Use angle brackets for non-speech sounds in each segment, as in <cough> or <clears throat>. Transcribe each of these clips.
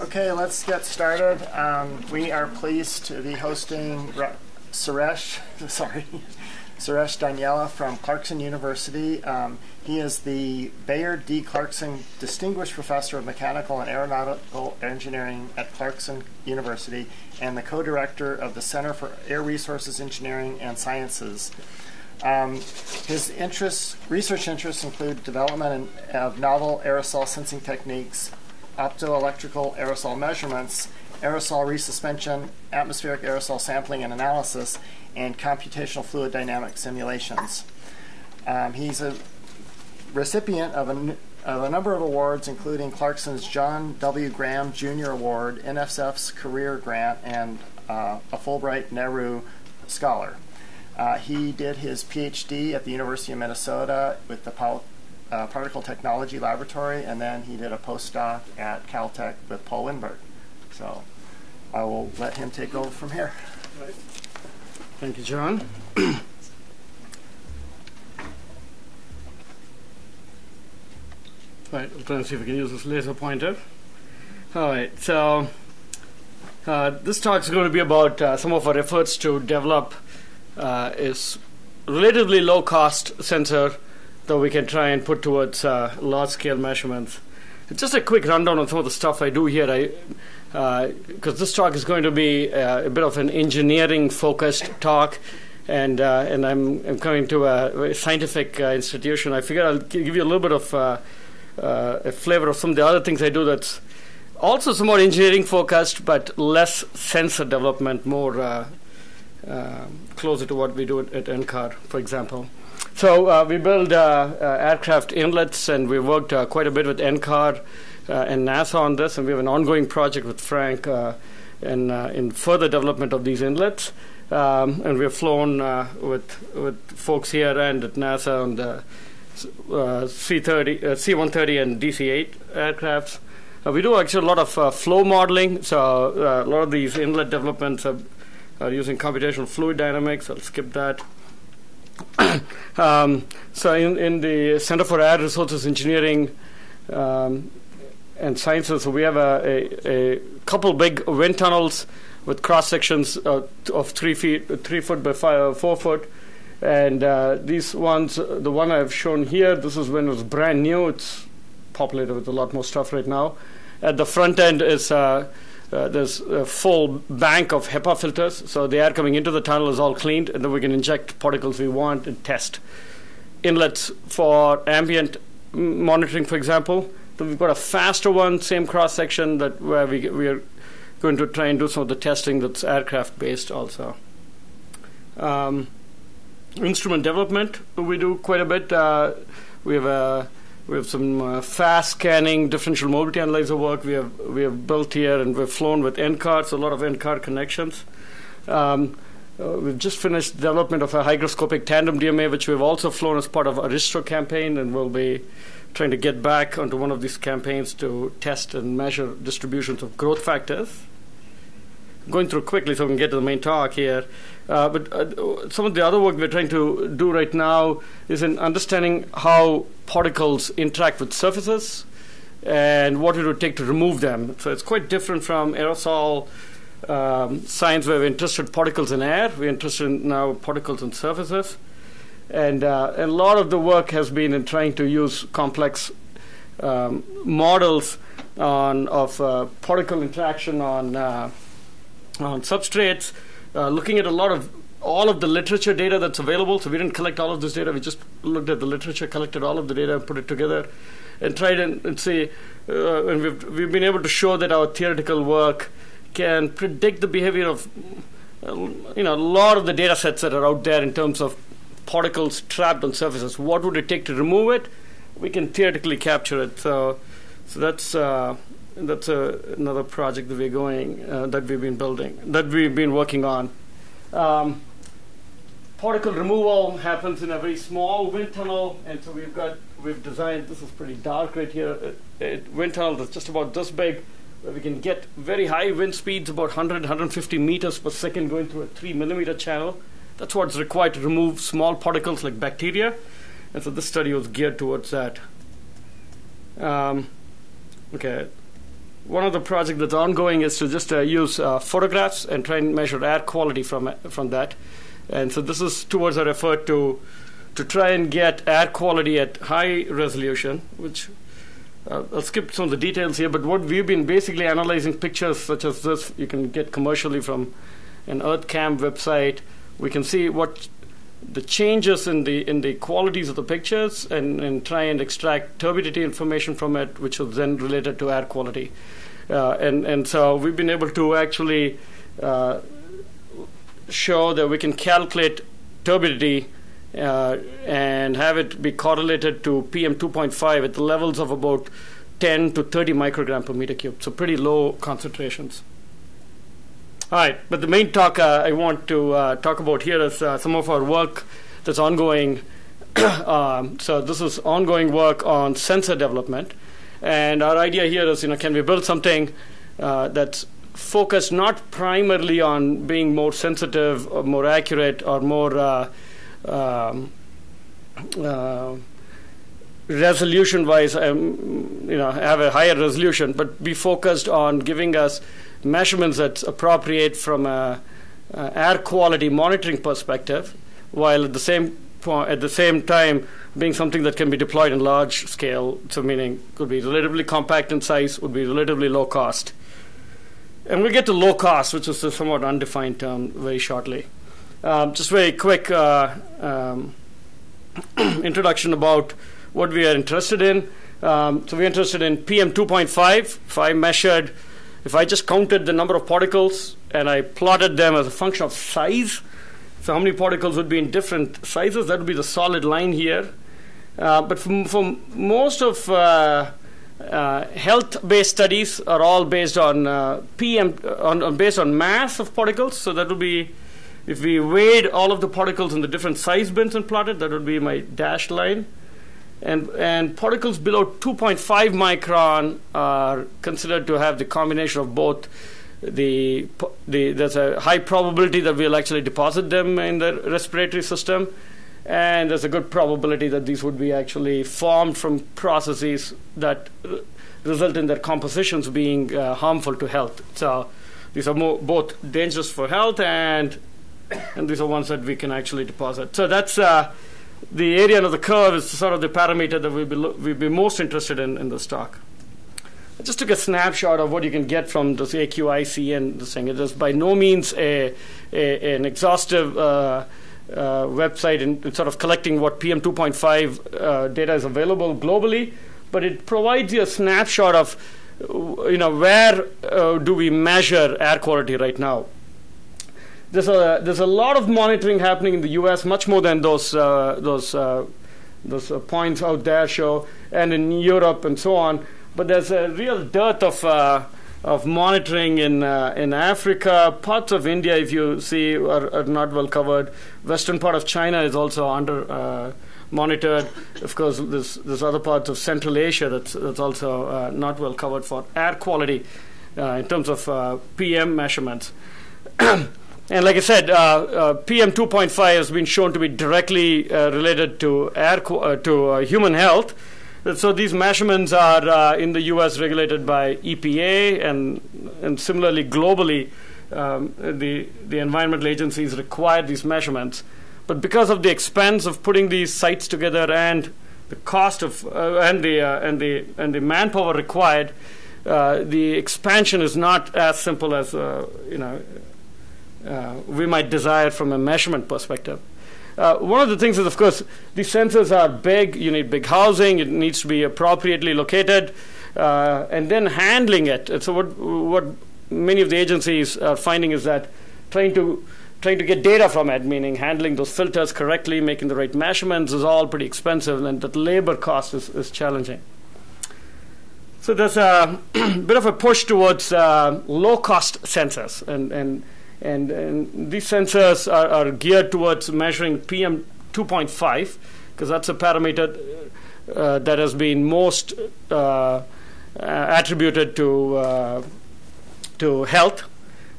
Okay, let's get started. Um, we are pleased to be hosting Re- Suresh, <laughs> sorry, Suresh Dhaniyala from Clarkson University. Um, he is the Bayard D. Clarkson Distinguished Professor of Mechanical and Aeronautical Engineering at Clarkson University and the co-director of the Center for Air Resources Engineering and Sciences. Um, his interests, research interests include development of novel aerosol sensing techniques, optoelectrical aerosol measurements, aerosol resuspension, atmospheric aerosol sampling and analysis, and computational fluid dynamic simulations. Um, he's a recipient of a, of a number of awards, including Clarkson's John W. Graham Jr. Award, NSF's Career Grant, and uh, a Fulbright Nehru Scholar. Uh, he did his PhD at the University of Minnesota with the Pol- uh, Particle Technology Laboratory, and then he did a postdoc at Caltech with Paul Wennberg. So I will let him take over from here. Thank you, John. <coughs> right, I'll try and see if we can use this laser pointer. All right, so uh, this talk is going to be about uh, some of our efforts to develop uh, is relatively low cost sensor that we can try and put towards uh, large scale measurements. Just a quick rundown on some of the stuff I do here. I because uh, this talk is going to be uh, a bit of an engineering focused talk, and uh, and I'm I'm coming to a, scientific institution. I figure I'll give you a little bit of a flavor of some of the other things I do. That's also somewhat engineering focused, but less sensor development, more uh, uh, closer to what we do at, at NCAR, for example. So uh, we build aircraft inlets, and we worked quite a bit with NCAR and NASA on this, and we have an ongoing project with Frank in, in further development of these inlets. Um, and we have flown with with folks here and at NASA on the uh, C30, uh, C130 and DC-8 aircrafts. Uh, we do actually a lot of flow modeling, so a lot of these inlet developments are, are using computational fluid dynamics. I'll skip that. Um, so in, in the Center for Air Resources Engineering um, and Sciences, we have a, a, a, couple big wind tunnels with cross sections uh, of three feet, three foot by five, four foot. And uh, these ones, the one I've shown here, this is when it was brand new. It's populated with a lot more stuff right now. At the front end is uh, uh, there's a full bank of HEPA filters, so the air coming into the tunnel is all cleaned, and then we can inject particles we want and test. Inlets for ambient monitoring, for example. Then we've got a faster one, same cross section that where we we are going to try and do some of the testing that's aircraft based also. Um, instrument development we do quite a bit. Uh, we have a we have some uh, fast scanning differential mobility analyzer work we have we have built here, and we've flown with NCAR, so a lot of NCAR connections. Um, uh, we've just finished development of a hygroscopic tandem DMA, which we've also flown as part of ARISTO campaign, and we'll be trying to get back onto one of these campaigns to test and measure distributions of growth factors. Going through quickly so we can get to the main talk here. Uh, but uh, some of the other work we're trying to do right now is in understanding how particles interact with surfaces and what it would take to remove them. So it's quite different from aerosol um, science where we're interested in particles in air. We're interested in now particles in surfaces. And, uh, and a lot of the work has been in trying to use complex um, models on, of uh, particle interaction on, uh, on substrates uh, looking at a lot of all of the literature data that's available. So we didn't collect all of this data. We just looked at the literature, collected all of the data, and put it together, and tried and, and see. Uh, and we've we've been able to show that our theoretical work can predict the behavior of uh, you know a lot of the data sets that are out there in terms of particles trapped on surfaces. What would it take to remove it? We can theoretically capture it. So so that's. Uh, that's a, another project that we're going uh, that we've been building that we've been working on. Um, particle removal happens in a very small wind tunnel and so we've got we've designed this is pretty dark right here a, a wind tunnel that's just about this big where we can get very high wind speeds about 100 150 meters per second going through a 3 millimeter channel. That's what's required to remove small particles like bacteria and so this study was geared towards that. Um, okay one of the projects that's ongoing is to just uh, use uh, photographs and try and measure air quality from from that. And so this is towards our effort to to try and get air quality at high resolution, which uh, I'll skip some of the details here, but what we've been basically analyzing pictures such as this, you can get commercially from an EarthCam website. We can see what the changes in the in the qualities of the pictures and, and try and extract turbidity information from it, which is then related to air quality. Uh, and and so we've been able to actually uh, show that we can calculate turbidity uh, and have it be correlated to PM 2.5 at the levels of about 10 to 30 microgram per meter cube, so pretty low concentrations. All right, but the main talk uh, I want to uh, talk about here is uh, some of our work that's ongoing. <clears throat> um, so this is ongoing work on sensor development, and our idea here is, you know, can we build something uh, that's focused not primarily on being more sensitive or more accurate or more uh, um, uh, resolution wise, um, you know, have a higher resolution, but be focused on giving us measurements that's appropriate from a, a air quality monitoring perspective, while at the same at the same time being something that can be deployed in large scale. So, meaning could be relatively compact in size, would be relatively low cost. And we'll get to low cost, which is a somewhat undefined term, very shortly. Um, just very quick uh, um, <clears throat> introduction about what we are interested in. Um, so we're interested in PM 2.5. If I measured, if I just counted the number of particles and I plotted them as a function of size, so how many particles would be in different sizes, that would be the solid line here. Uh, but for, for, most of uh, uh, health-based studies are all based on uh, PM, on, on, based on mass of particles. So that would be if we weighed all of the particles in the different size bins and plotted, that would be my dashed line. And, and particles below 2.5 micron are considered to have the combination of both the, the there's a high probability that we'll actually deposit them in the respiratory system and there's a good probability that these would be actually formed from processes that result in their compositions being uh, harmful to health. So these are more, both dangerous for health and and these are ones that we can actually deposit. So that's uh, the area under the curve is sort of the parameter that we'd be, we'd be most interested in in the talk. I just took a snapshot of what you can get from this AQICN this thing. It is by no means a, a an exhaustive uh, uh, website in, sort of collecting what PM 2.5 uh, data is available globally, but it provides you a snapshot of you know where uh, do we measure air quality right now there's a there's a lot of monitoring happening in the U.S. much more than those uh, those uh, those uh, points out there show, and in Europe and so on. But there's a real dearth of uh, of monitoring in uh, in Africa. Parts of India, if you see, are, are, not well covered. Western part of China is also under uh, monitored. Of course, there's there's other parts of Central Asia that's that's also not well covered for air quality in terms of PM measurements. <clears throat> And like I said, uh, uh, PM 2.5 has been shown to be directly uh, related to air uh, to uh, human health. So these measurements are uh, in the U.S. regulated by EPA, and and similarly globally, um, the the environmental agencies require these measurements. But because of the expense of putting these sites together and the cost of and the and the and the manpower required, the expansion is not as simple as you know uh, we might desire from a measurement perspective. Uh, one of the things is, of course, these sensors are big. You need big housing. It needs to be appropriately located, uh, and then handling it. So, what what many of the agencies are finding is that trying to trying to get data from it, meaning handling those filters correctly, making the right measurements, is all pretty expensive, and that labor cost is, is challenging. So there's a <clears throat> bit of a push towards uh, low-cost sensors, and and and, and these sensors are, are, geared towards measuring PM 2.5 because that's a parameter uh, that has been most uh, attributed to uh, to health.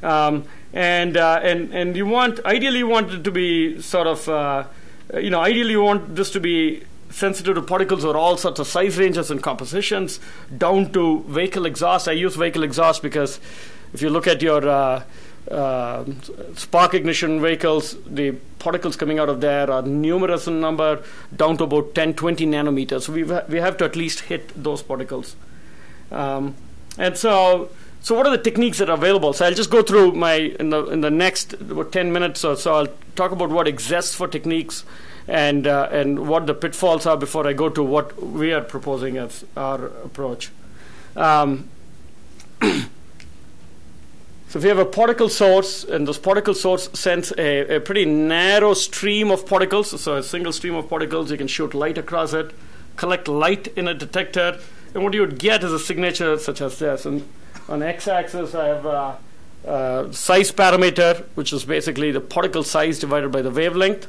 Um, and uh, and and you want ideally you want it to be sort of uh, you know ideally you want this to be sensitive to particles or all sorts of size ranges and compositions, down to vehicle exhaust. I use vehicle exhaust because if you look at your uh, spark ignition vehicles, the particles coming out of there are numerous in number, down to about 10, 20 nanometers. So we we have to at least hit those particles. Um, and so, so what are the techniques that are available? So I'll just go through my in the in the next about 10 minutes or so. I'll talk about what exists for techniques and uh, and what the pitfalls are before I go to what we are proposing as our approach. Um, <clears throat> so if you have a particle source, and this particle source sends a, a, pretty narrow stream of particles, so a single stream of particles, you can shoot light across it, collect light in a detector, and what you would get is a signature such as this. And on x-axis, I have a, a size parameter, which is basically the particle size divided by the wavelength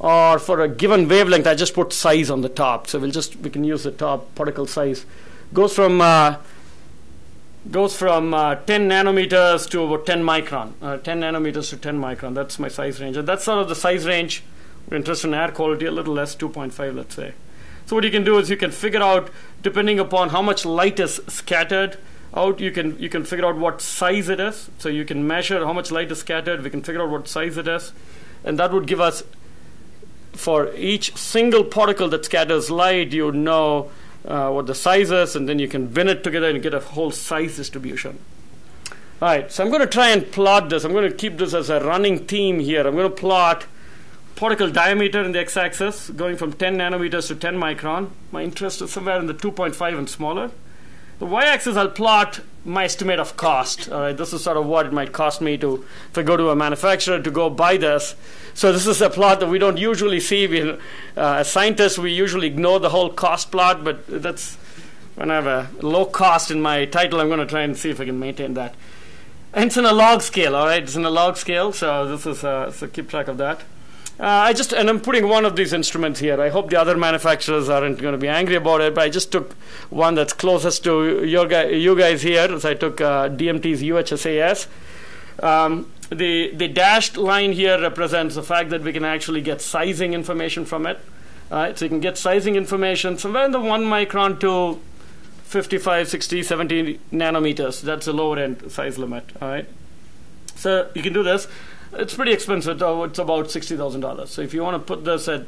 or for a given wavelength, I just put size on the top. So we'll just we can use the top particle size. Goes from uh, goes from uh, 10 nanometers to about 10 micron. Uh, 10 nanometers to 10 micron. That's my size range, and that's sort of the size range. We're interested in air quality, a little less, 2.5, let's say. So what you can do is you can figure out, depending upon how much light is scattered out, you can you can figure out what size it is. So you can measure how much light is scattered. We can figure out what size it is, and that would give us for each single particle that scatters light, you know uh, what the size is, and then you can bin it together and get a whole size distribution. All right, so I'm going to try and plot this. I'm going to keep this as a running theme here. I'm going to plot particle diameter in the x-axis, going from 10 nanometers to 10 micron. My interest is somewhere in the 2.5 and smaller. The y-axis, I'll plot my estimate of cost. All right, this is sort of what it might cost me to, if I go to a manufacturer to go buy this. So this is a plot that we don't usually see. We, uh, as scientists, we usually ignore the whole cost plot, but that's when I have a low cost in my title, I'm going to try and see if I can maintain that. And it's in a log scale, all right? It's in a log scale, so this is uh, so keep track of that. Uh, I just and I'm putting one of these instruments here. I hope the other manufacturers aren't going to be angry about it, but I just took one that's closest to your guy, you guys here. So I took uh, DMT's UHSAS. Um, the the dashed line here represents the fact that we can actually get sizing information from it. So you can get sizing information somewhere in the one micron to 55, 60, 70 nanometers. That's the lower end size limit. All right. So you can do this. It's pretty expensive. It's about sixty thousand dollars. So if you want to put this at,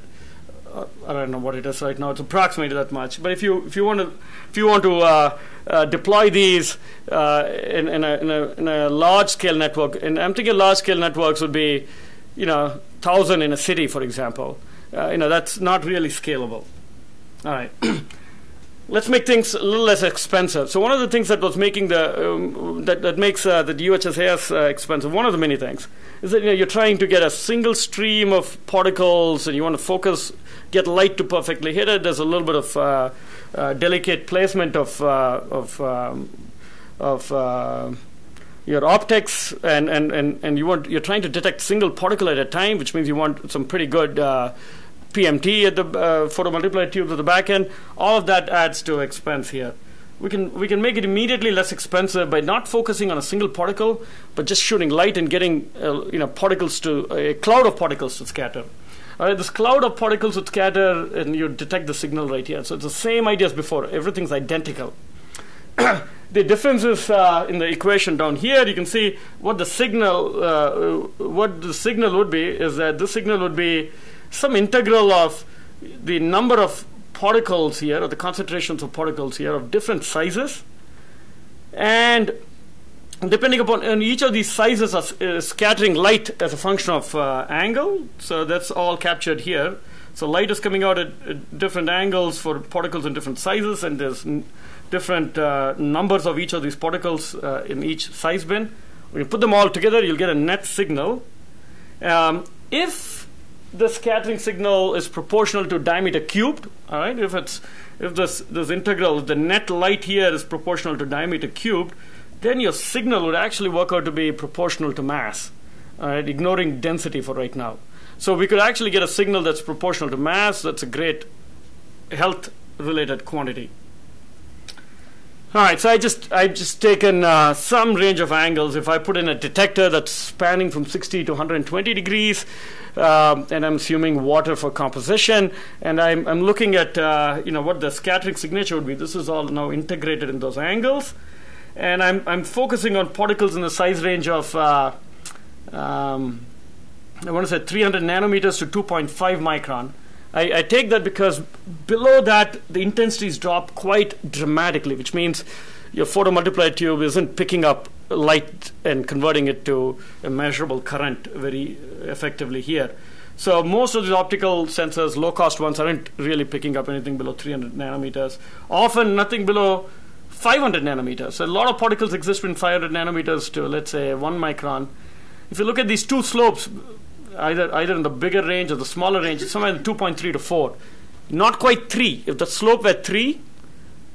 uh, I don't know what it is right now. It's approximately that much. But if you if you want to if you want to uh, uh, deploy these uh, in, in, a, in, a, in a large scale network, and I'm thinking large scale networks would be, you know, thousand in a city, for example. Uh, you know, that's not really scalable. All right. <clears throat> let's make things a little less expensive. So one of the things that was making the um, that that makes uh, the UHSAS uh, expensive, one of the many things, is that you know you're trying to get a single stream of particles, and you want to focus, get light to perfectly hit it. There's a little bit of uh, uh delicate placement of uh, of um, of uh, your optics, and, and, and, and you want you're trying to detect single particle at a time, which means you want some pretty good PMT at the uh, photomultiplier tubes at the back end. All of that adds to expense here. We can we can make it immediately less expensive by not focusing on a single particle, but just shooting light and getting uh, you know particles to a cloud of particles to scatter. All right, this cloud of particles would scatter, and you detect the signal right here. So it's the same idea as before. Everything's identical. <coughs> the difference is uh, in the equation down here. You can see what the signal uh, what the signal would be is that this signal would be some integral of the number of particles here, or the concentrations of particles here of different sizes. And depending upon and each of these sizes are scattering light as a function of uh, angle. So that's all captured here. So light is coming out at, at, different angles for particles in different sizes, and there's different uh, numbers of each of these particles uh, in each size bin. When you put them all together, you'll get a net signal. Um, if the scattering signal is proportional to diameter cubed. All right, if it's if this this integral, the net light here is proportional to diameter cubed, then your signal would actually work out to be proportional to mass. All right, ignoring density for right now. So we could actually get a signal that's proportional to mass. That's a great health related quantity. All right, so I just I just taken uh, some range of angles. If I put in a detector that's spanning from 60 to 120 degrees, um, and I'm assuming water for composition, and I'm I'm looking at uh, you know what the scattering signature would be. This is all now integrated in those angles, and I'm I'm focusing on particles in the size range of uh, um, I want to say 300 nanometers to 2.5 micron. I, I, take that because below that the intensities drop quite dramatically, which means your photomultiplier tube isn't picking up light and converting it to a measurable current very effectively here. So most of the optical sensors, low cost ones, aren't really picking up anything below 300 nanometers. Often nothing below 500 nanometers. So a lot of particles exist between 500 nanometers to let's say one micron. If you look at these two slopes, either either in the bigger range or the smaller range, somewhere in 2.3 to 4. Not quite 3. If the slope were 3,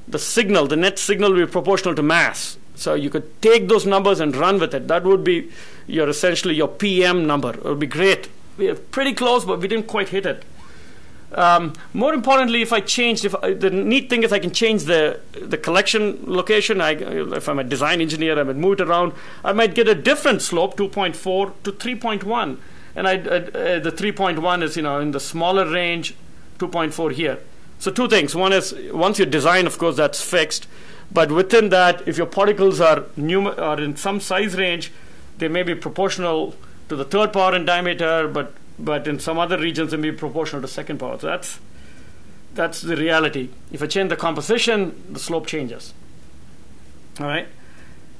the signal, the net signal will be proportional to mass. So you could take those numbers and run with it. That would be your essentially your PM number. It would be great. We are pretty close, but we didn't quite hit it. Um, more importantly, if I changed, if I, the neat thing is I can change the the collection location. I, if I'm a design engineer, I might move it around. I might get a different slope, 2.4 to 3.1 and I, I, uh, the 3.1 is you know in the smaller range, 2.4 here. So two things. One is once you design, of course, that's fixed. But within that, if your particles are, num- are in some size range, they may be proportional to the third power in diameter, but but in some other regions they may be proportional to second power. So that's that's the reality. If I change the composition, the slope changes. All right.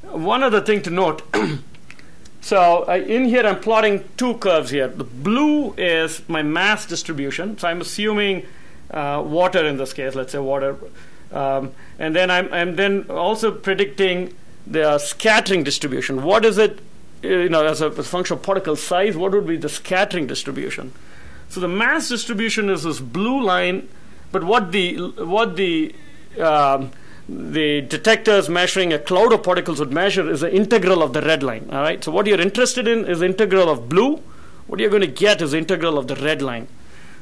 One other thing to note <clears throat> So uh, in here, I'm plotting two curves here. The blue is my mass distribution. So I'm assuming uh, water in this case, let's say water. Um, and then I'm, I'm then also predicting the scattering distribution. What is it, uh, you know, as a, as a function of particle size, what would be the scattering distribution? So the mass distribution is this blue line, but what the, what the um, the detectors measuring a cloud of particles would measure is the integral of the red line. All right. So what you're interested in is the integral of blue. What you're going to get is the integral of the red line.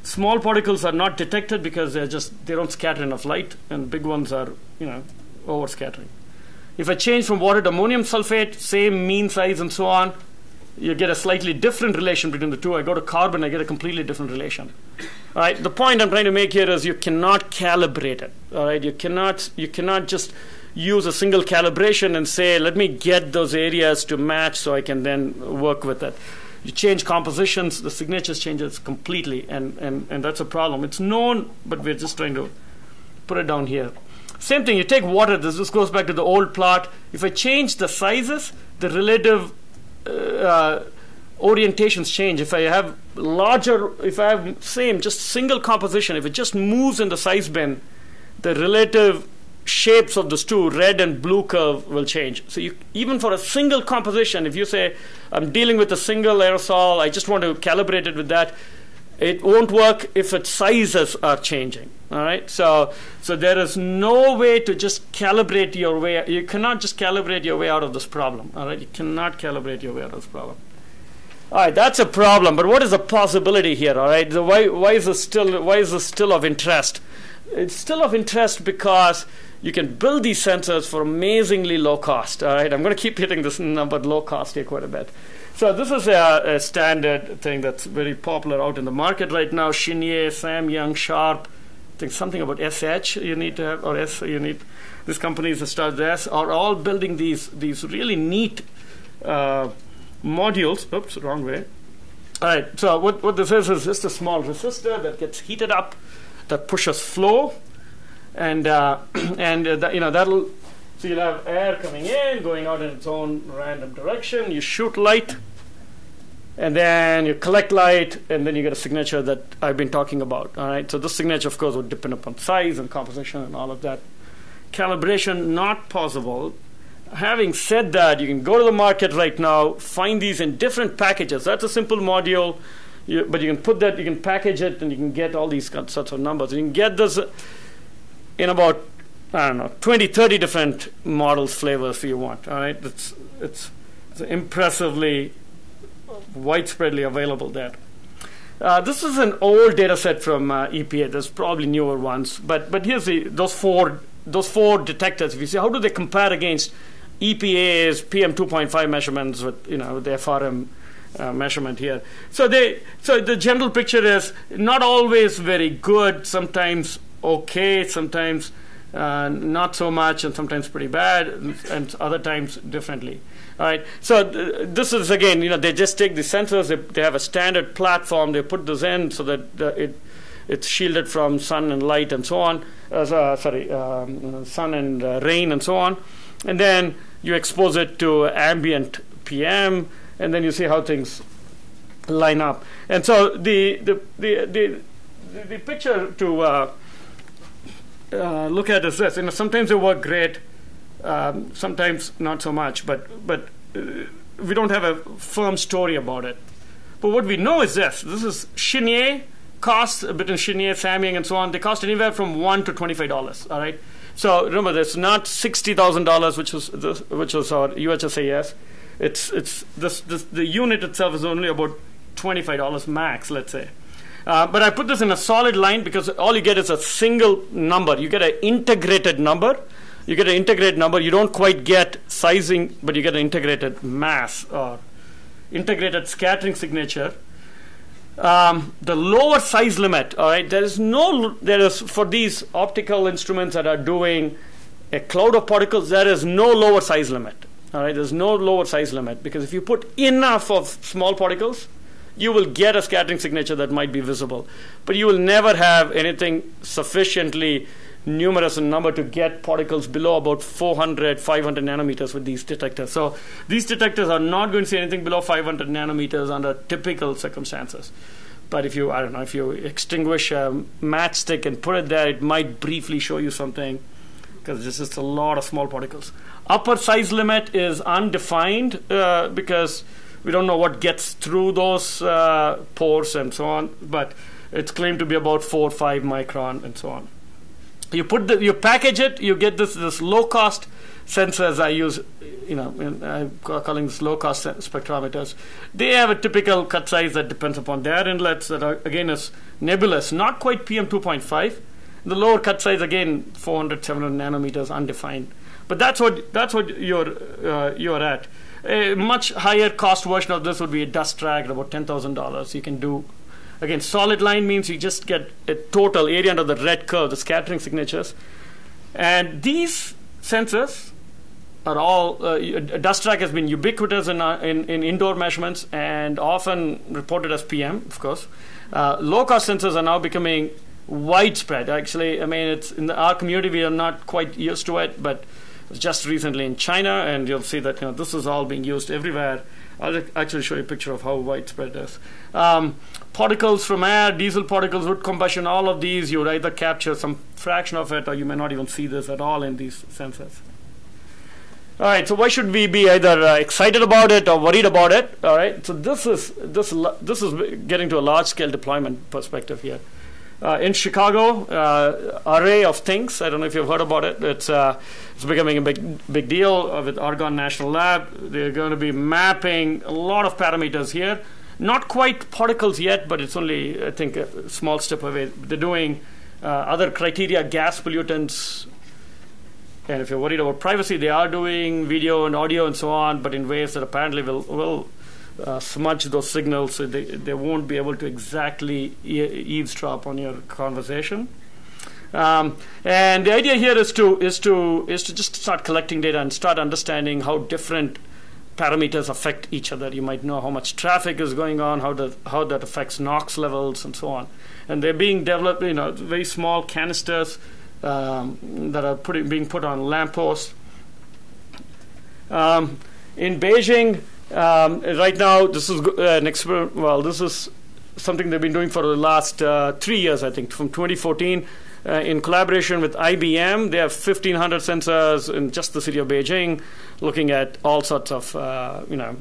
Small particles are not detected because they're just they don't scatter enough light, and big ones are you know overscattering. If I change from water to ammonium sulfate, same mean size and so on, you get a slightly different relation between the two. I go to carbon, I get a completely different relation. All right. The point I'm trying to make here is you cannot calibrate it. All right. You cannot you cannot just use a single calibration and say, let me get those areas to match so I can then work with it. You change compositions, the signatures changes completely, and, and, and that's a problem. It's known, but we're just trying to put it down here. Same thing, you take water, this, this goes back to the old plot. If I change the sizes, the relative uh, orientations change. If I have larger, if I have same, just single composition, if it just moves in the size bin, the relative shapes of those two, red and blue curve, will change. So you, even for a single composition, if you say, I'm dealing with a single aerosol, I just want to calibrate it with that, it won't work if its sizes are changing. All right, so so there is no way to just calibrate your way. You cannot just calibrate your way out of this problem. All right, you cannot calibrate your way out of this problem. All right, that's a problem. But what is the possibility here? All right, the, why why is this still why is this still of interest? It's still of interest because you can build these sensors for amazingly low cost. All right, I'm going to keep hitting this number low cost here quite a bit. So this is a, a, standard thing that's very popular out in the market right now. Shinyei, Samyoung, Sharp. I think something about SH you need to have, or S you need. These companies that start S are all building these these really neat uh, modules. Oops, wrong way. All right. So what what this is is just a small resistor that gets heated up, that pushes flow, and uh, <clears throat> and uh, that, you know that'll so you'll have air coming in, going out in its own random direction. You shoot light, and then you collect light, and then you get a signature that I've been talking about. All right. So this signature, of course, would depend upon size and composition and all of that. Calibration not possible. Having said that, you can go to the market right now, find these in different packages. That's a simple module, you, but you can put that, you can package it, and you can get all these sorts of numbers. You can get this in about I don't know, 20, 30 different models, flavors you want. All right, it's it's, it's impressively widespreadly available there. Uh, this is an old data set from uh, EPA. There's probably newer ones, but but here's the those four those four detectors, if you see how do they compare against EPA's PM 2.5 measurements with you know the FRM uh, measurement here. So they so the general picture is not always very good. Sometimes okay. Sometimes uh, not so much, and sometimes pretty bad, and other times differently. All right. So th- this is again, you know, they just take the sensors. They, they have a standard platform. They put this in so that uh, it it's shielded from sun and light and so on. Uh, sorry, um, sun and uh, rain and so on. And then you expose it to ambient PM, and then you see how things line up. And so the the the the, the picture to uh, look at is this. You know, sometimes they work great, um, sometimes not so much. But but uh, we don't have a firm story about it. But what we know is this: this is Shinyei costs between Shinyei, Samyoung, and so on. They cost anywhere from one to twenty-five dollars. All right. So remember, this not sixty thousand dollars, which was which was our UHSAS. It's it's this, this the unit itself is only about twenty-five dollars max, let's say. Uh, but I put this in a solid line because all you get is a single number. You get an integrated number. You get an integrated number. You don't quite get sizing, but you get an integrated mass or integrated scattering signature. Um, the lower size limit, all right, there is no, there is for these optical instruments that are doing a cloud of particles, there is no lower size limit. All right, there's no lower size limit because if you put enough of small particles, you will get a scattering signature that might be visible. But you will never have anything sufficiently numerous in number to get particles below about 400, 500 nanometers with these detectors. So these detectors are not going to see anything below 500 nanometers under typical circumstances. But if you, I don't know, if you extinguish a matchstick and put it there, it might briefly show you something because this is a lot of small particles. Upper size limit is undefined uh, because we don't know what gets through those uh, pores and so on, but it's claimed to be about four, or five micron and so on. You put the, you package it, you get this this low cost sensors I use, you know, I'm calling this low cost spectrometers. They have a typical cut size that depends upon their inlets that are again is nebulous, not quite PM 2.5. The lower cut size again 400, 700 nanometers, undefined. But that's what that's what you're uh, you're at. A much higher cost version of this would be a DustTrak at about ten thousand dollars. You can do again solid line means you just get a total area under the red curve, the scattering signatures, and these sensors are all uh, DustTrak has been ubiquitous in, uh, in, in indoor measurements and often reported as PM, of course. Uh, low cost sensors are now becoming widespread. Actually, I mean, it's in the, our community we are not quite used to it, but just recently in China, and you'll see that you know this is all being used everywhere. I'll actually show you a picture of how widespread this. Um, particles from air, diesel particles, wood combustion, all of these, you would either capture some fraction of it or you may not even see this at all in these sensors. All right, so why should we be either uh, excited about it or worried about it? All right, so this is this this is getting to a large scale deployment perspective here. Uh, in Chicago, uh, array of things. I don't know if you've heard about it. It's uh, it's becoming a big big deal with Argonne National Lab. They're going to be mapping a lot of parameters here. Not quite particles yet, but it's only I think a small step away. They're doing uh, other criteria, gas pollutants. And if you're worried about privacy, they are doing video and audio and so on, but in ways that apparently will will uh, smudge those signals so they, they won't be able to exactly e- eavesdrop on your conversation. Um, and the idea here is to is to is to just start collecting data and start understanding how different parameters affect each other. You might know how much traffic is going on, how that how that affects NOx levels, and so on. And they're being developed, you know, very small canisters um, that are putting, being put on lampposts. Um, in Beijing, um, right now, this is uh, an experiment. Well, this is something they've been doing for the last uh, three years, I think, from 2014. Uh, in collaboration with IBM, they have 1,500 sensors in just the city of Beijing, looking at all sorts of, uh, you know,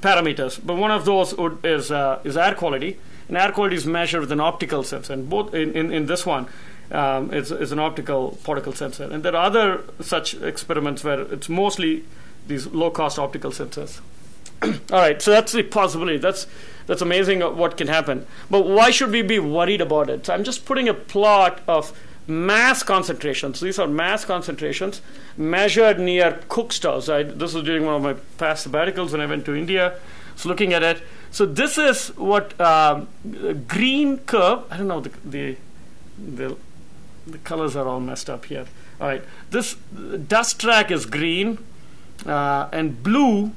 parameters. But one of those would, is uh, is air quality, and air quality is measured with an optical sensor. And both in, in, in this one, um, it's, it's an optical particle sensor. And there are other such experiments where it's mostly these low-cost optical sensors. <clears throat> All right, so that's the possibility. That's that's amazing what can happen. But why should we be worried about it? So I'm just putting a plot of mass concentrations. These are mass concentrations measured near cook stoves. I, this was during one of my past sabbaticals when I went to India. So looking at it. So this is what um, green curve. I don't know the, the the the colors are all messed up here. All right, this DustTrak is green, uh, and blue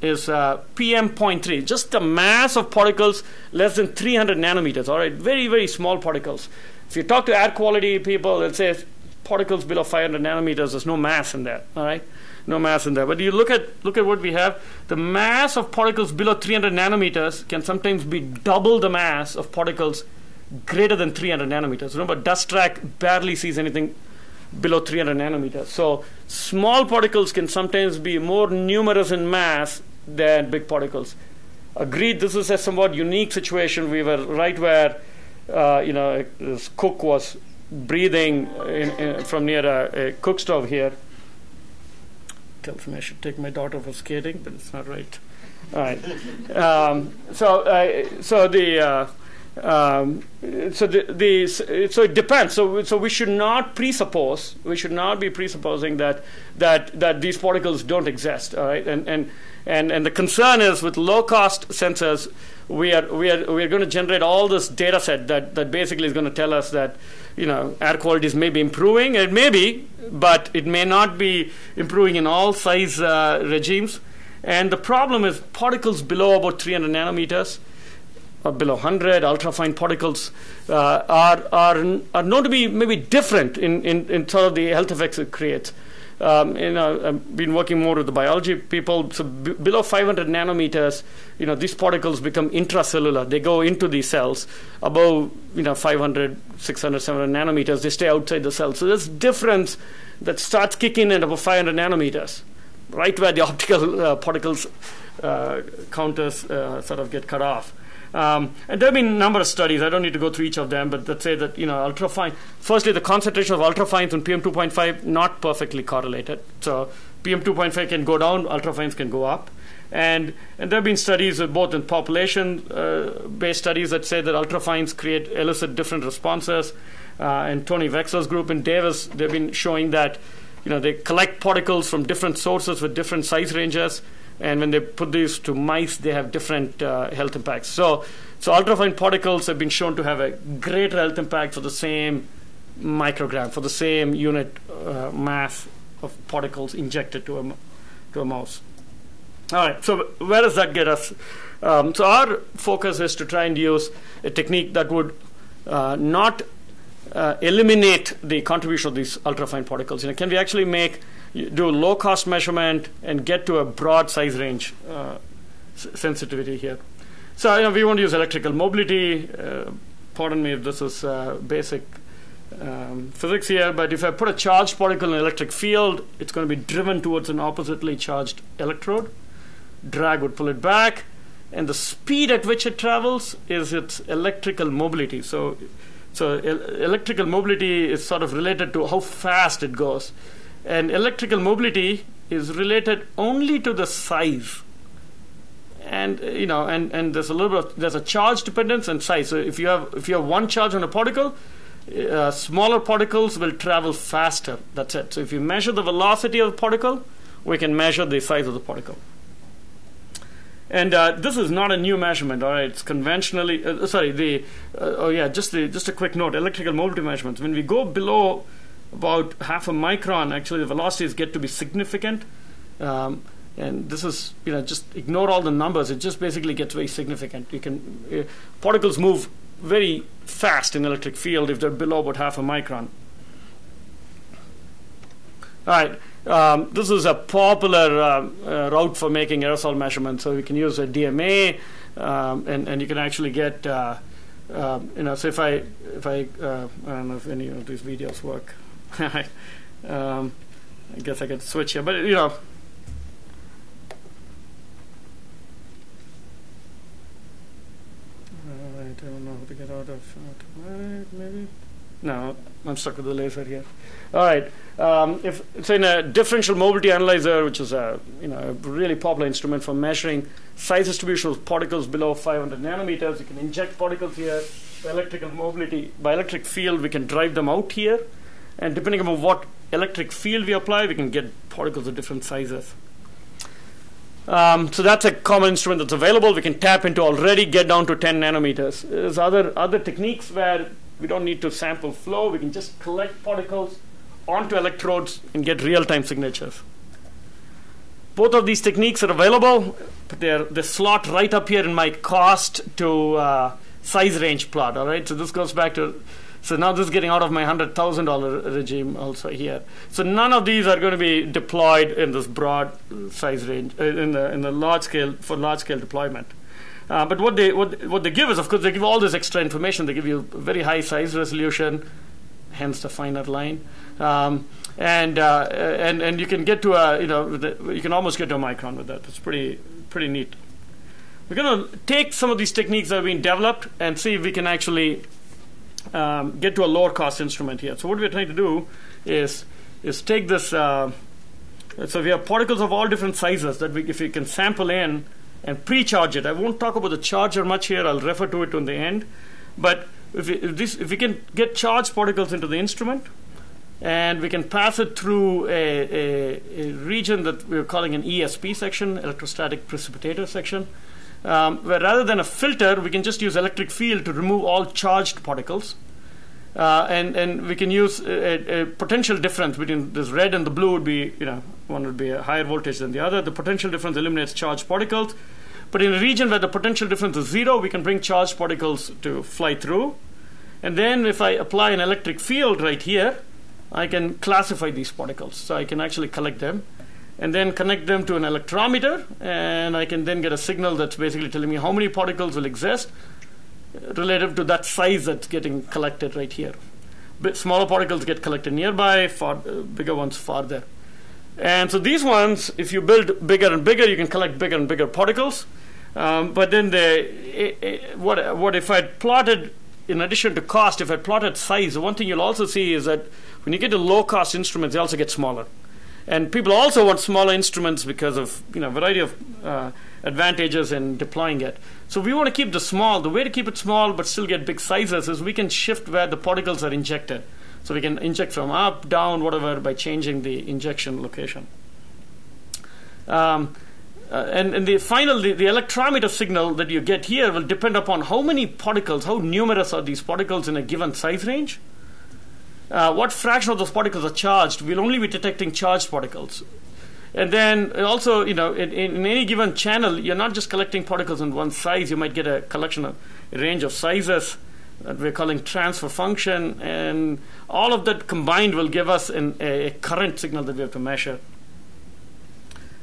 is uh, PM.3, just the mass of particles less than 300 nanometers. All right, very very small particles. If you talk to air quality people, they'll say particles below 500 nanometers. There's no mass in that. All right, no mass in there. But you look at look at what we have. The mass of particles below 300 nanometers can sometimes be double the mass of particles greater than 300 nanometers. Remember, DustTrak barely sees anything below 300 nanometers. So small particles can sometimes be more numerous in mass than big particles. Agreed, this is a somewhat unique situation. We were right where, uh, you know, this cook was breathing in, in, from near a, a cook stove here. Tells me I should take my daughter for skating, but it's not right. All right. Um, so, uh, so the uh, um, so the, the so it depends. So so we should not presuppose. We should not be presupposing that that that these particles don't exist. All right, and and and and the concern is with low cost sensors, we are we are we are going to generate all this data set that that basically is going to tell us that you know air quality is maybe improving. It may be, but it may not be improving in all size uh, regimes. And the problem is particles below about 300 nanometers below 100 ultrafine particles uh, are, are, are known to be maybe different in, in, in sort of the health effects it creates. Um, you know, I've been working more with the biology people. So below 500 nanometers, you know, these particles become intracellular. They go into the cells. Above, you know, 500, 600, 700 nanometers, they stay outside the cell. So there's difference that starts kicking in above 500 nanometers, right where the <laughs> optical uh, particles uh, counters uh, sort of get cut off. Um, and there have been a number of studies. I don't need to go through each of them, but that say that you know ultrafine. Firstly, the concentration of ultrafines and PM2.5 not perfectly correlated. So PM2.5 can go down, ultrafines can go up. And, and there have been studies, both in population uh, based studies, that say that ultrafines create elicit different responses. Uh, and Tony Wexler's group in Davis, they've been showing that you know, they collect particles from different sources with different size ranges and when they put these to mice, they have different uh, health impacts. So, so ultrafine particles have been shown to have a greater health impact for the same microgram, for the same unit uh, mass of particles injected to a, to a mouse. All right, so where does that get us? Um, so our focus is to try and use a technique that would uh, not uh, eliminate the contribution of these ultrafine particles. You know, can we actually make do low cost measurement and get to a broad size range uh, sensitivity here. So you know, we want to use electrical mobility. Uh, pardon me if this is uh, basic um, physics here, but if I put a charged particle in an electric field, it's going to be driven towards an oppositely charged electrode. Drag would pull it back, and the speed at which it travels is its electrical mobility. So, so el- electrical mobility is sort of related to how fast it goes. And electrical mobility is related only to the size. And you know, and, and there's a little bit of, there's a charge dependence and size. So if you have if you have one charge on a particle, uh, smaller particles will travel faster. That's it. So if you measure the velocity of the particle, we can measure the size of the particle. And uh, this is not a new measurement, all right? It's conventionally, uh, sorry, the, uh, oh yeah, just the, just a quick note: electrical mobility measurements. When we go below about half a micron, actually the velocities get to be significant. Um, and this is, you know, just ignore all the numbers. It just basically gets very significant. You can uh, particles move very fast in electric field if they're below about half a micron. All right. Um, this is a popular uh, uh, route for making aerosol measurements. So we can use a DMA, um, and and you can actually get, uh, um, you know, so if I if I uh, I don't know if any of these videos work. <laughs> um, I guess I could switch here, but you know. I don't know how to get out of automatic, maybe. no, I'm stuck with the laser here. All right. Um, if so, in a differential mobility analyzer, which is a you know a really popular instrument for measuring size distribution of particles below 500 nanometers, you can inject particles here. By electrical mobility, by electric field, we can drive them out here, and depending on what electric field we apply, we can get particles of different sizes. Um, so that's a common instrument that's available. We can tap into already, get down to 10 nanometers. There's other other techniques where we don't need to sample flow. We can just collect particles onto electrodes and get real-time signatures. Both of these techniques are available, but they're they slot right up here in my cost to uh, size range plot. All right, so this goes back to so now this is getting out of my hundred thousand dollar regime also here. So none of these are going to be deployed in this broad size range uh, in the in the large scale for large scale deployment. Uh, but what they what, what they give is of course they give all this extra information. They give you very high size resolution, hence the finer line. Um, and uh, and and you can get to a you know you can almost get to a micron with that. It's pretty pretty neat. We're going to take some of these techniques that have been developed and see if we can actually um, get to a lower cost instrument here. So what we're trying to do is is take this. Uh, so we have particles of all different sizes that we, if we can sample in and pre-charge it. I won't talk about the charger much here. I'll refer to it on the end. But if we, if, this, if we can get charged particles into the instrument, and we can pass it through a, a, a region that we're calling an ESP section, electrostatic precipitator section, um, where rather than a filter, we can just use electric field to remove all charged particles. Uh, and, and we can use a, a, potential difference between this red and the blue would be, you know, one would be a higher voltage than the other. The potential difference eliminates charged particles. But in a region where the potential difference is zero, we can bring charged particles to fly through. And then if I apply an electric field right here, I can classify these particles. So I can actually collect them and then connect them to an electrometer, and I can then get a signal that's basically telling me how many particles will exist relative to that size that's getting collected right here. But smaller particles get collected nearby, far, uh, bigger ones farther. And so these ones, if you build bigger and bigger, you can collect bigger and bigger particles. Um, but then the it, it, what what if I plotted in addition to cost, if I plotted size, one thing you'll also see is that when you get to low cost instruments, they also get smaller. And people also want smaller instruments because of you know a variety of uh, advantages in deploying it. So we want to keep the small. The way to keep it small but still get big sizes is we can shift where the particles are injected. So we can inject from up, down, whatever by changing the injection location. Um, uh, and, and, the final, the, the, electrometer signal that you get here will depend upon how many particles, how numerous are these particles in a given size range uh, what fraction of those particles are charged, we'll only be detecting charged particles. And then also, you know, in, in, any given channel, you're not just collecting particles in one size. You might get a collection of a range of sizes that we're calling transfer function, and all of that combined will give us an, a, current signal that we have to measure.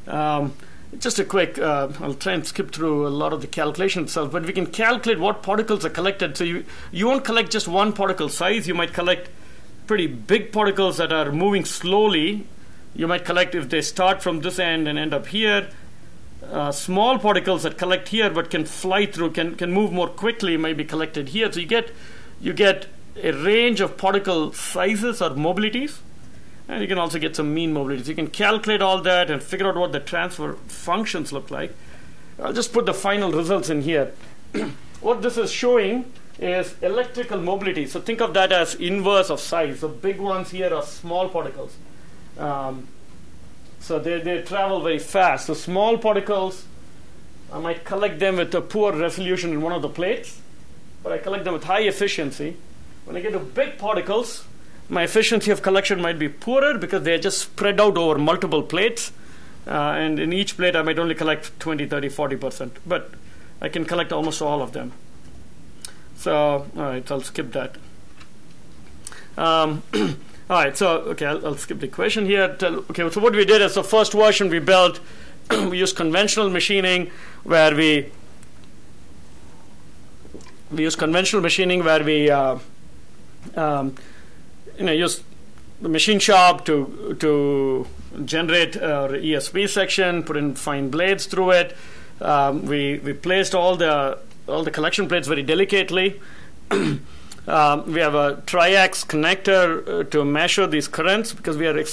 Um, just a quick, uh, I'll try and skip through a lot of the calculation itself, but we can calculate what particles are collected. So you, you won't collect just one particle size, you might collect pretty big particles that are moving slowly. You might collect if they start from this end and end up here. Uh, small particles that collect here but can fly through, can, can move more quickly, might be collected here. So you get you get a range of particle sizes or mobilities, and you can also get some mean mobilities. You can calculate all that and figure out what the transfer functions look like. I'll just put the final results in here. <clears throat> what this is showing is electrical mobility. So think of that as inverse of size. The big ones here are small particles. Um, so they, they travel very fast. So small particles, I might collect them with a poor resolution in one of the plates, but I collect them with high efficiency. When I get to big particles, my efficiency of collection might be poorer because they're just spread out over multiple plates. Uh, and in each plate, I might only collect 20, 30, 40%. But I can collect almost all of them. So, all right, I'll skip that. Um, <clears throat> all right, so, okay, I'll, I'll, skip the question here. Okay, so what we did is the first version we built, <clears throat> we used conventional machining where we we use conventional machining where we uh, um, you know use the machine shop to to generate our ESP section, put in fine blades through it. Um, we we placed all the all the collection plates very delicately. <clears throat> Um, we have a triax connector uh, to measure these currents because we are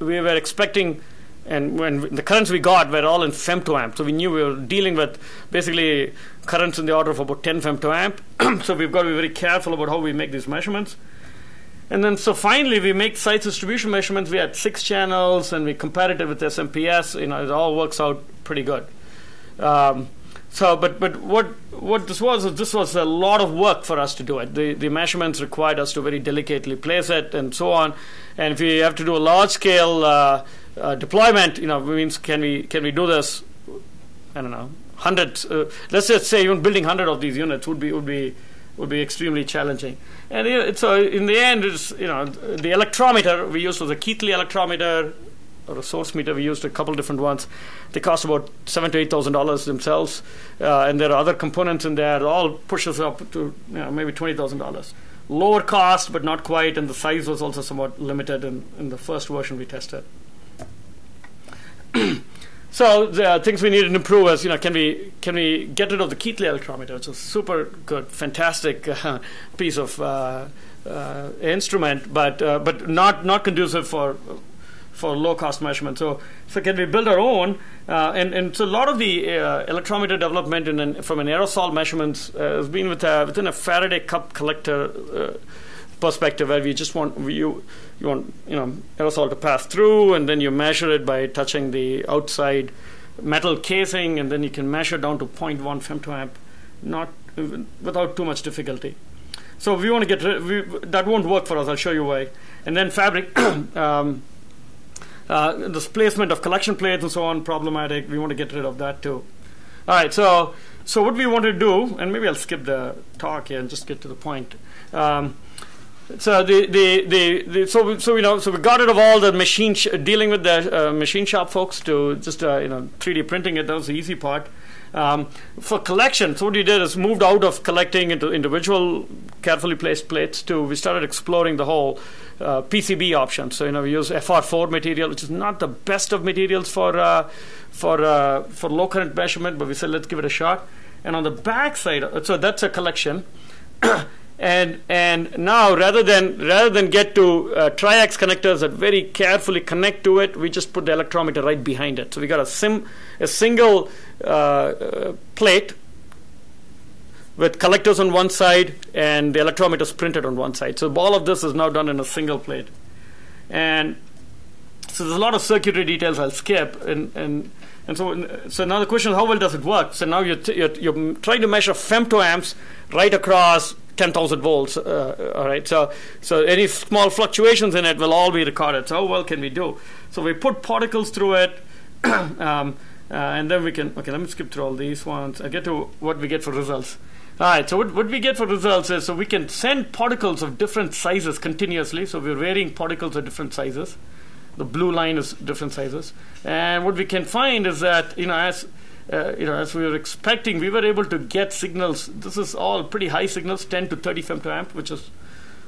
we were expecting, and when the currents we got were all in femtoamp, so we knew we were dealing with basically currents in the order of about 10 femtoamp. <clears throat> so we've got to be very careful about how we make these measurements. And then, so finally, we make size distribution measurements. We had six channels, and we compared it with SMPS. You know, it all works out pretty good. Um, so, but but what what this was is this was a lot of work for us to do it. The the measurements required us to very delicately place it and so on. And if we have to do a large scale uh, uh, deployment, you know, means can we can we do this? I don't know, hundreds. Uh, let's just say even building hundred of these units would be would be would be extremely challenging. And so in the end, it's you know the electrometer we used was a Keithley electrometer or a source meter. We used a couple different ones. They cost about seven to eight thousand dollars themselves, uh, and there are other components in there. All pushes up to you know, maybe twenty thousand dollars. Lower cost, but not quite, and the size was also somewhat limited in, in the first version we tested. <clears throat> so the things we need to improve is, you know, can we can we get rid of the Keithley electrometer? It's a super good, fantastic uh, <laughs> piece of uh, uh, instrument, but uh, but not not conducive for for low cost measurement. So, so can we build our own? Uh, and, and so a lot of the uh, electrometer development in an, from an aerosol measurements uh, has been with a, within a Faraday cup collector uh, perspective, where we just want you you want you know aerosol to pass through, and then you measure it by touching the outside metal casing, and then you can measure down to 0.1 femtoamp, not without too much difficulty. So we want to get we, that won't work for us. I'll show you why. And then fabric. <coughs> um, uh, displacement of collection plates and so on problematic. We want to get rid of that too. All right, so so what we want to do, and maybe I'll skip the talk here and just get to the point. Um, so the, the, the, the, so so you know so we got rid of all the machine dealing with the uh, machine shop folks to just uh, you know 3D printing it. That was the easy part. Um, for collection, so what we did is moved out of collecting into individual carefully placed plates to we started exploring the whole uh, PCB option. So you know we use FR4 material, which is not the best of materials for uh, for uh, for low current measurement, but we said let's give it a shot. And on the back side, uh, so that's a collection. <coughs> and and now rather than rather than get to uh, triax connectors that very carefully connect to it, we just put the electrometer right behind it. So we got a sim a single uh, plate with collectors on one side and the electrometers printed on one side. So all of this is now done in a single plate. And so there's a lot of circuitry details I'll skip. And, and, and so, so now the question is how well does it work? So now you're, you're, you're trying to measure femtoamps right across 10,000 volts. Uh, all right. So, so any small fluctuations in it will all be recorded. So how well can we do? So we put particles through it. <clears throat> um, uh, and then we can, okay, let me skip through all these ones. I get to what we get for results. All right, so what, what we get for results is so we can send particles of different sizes continuously. So we're varying particles of different sizes. The blue line is different sizes. And what we can find is that, you know, as uh, you know, as we were expecting, we were able to get signals. This is all pretty high signals, 10 to 30 femtoamp, which is